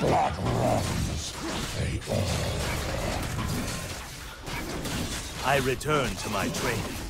blood runs. They all I return to my training.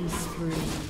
Killing spree.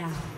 Down.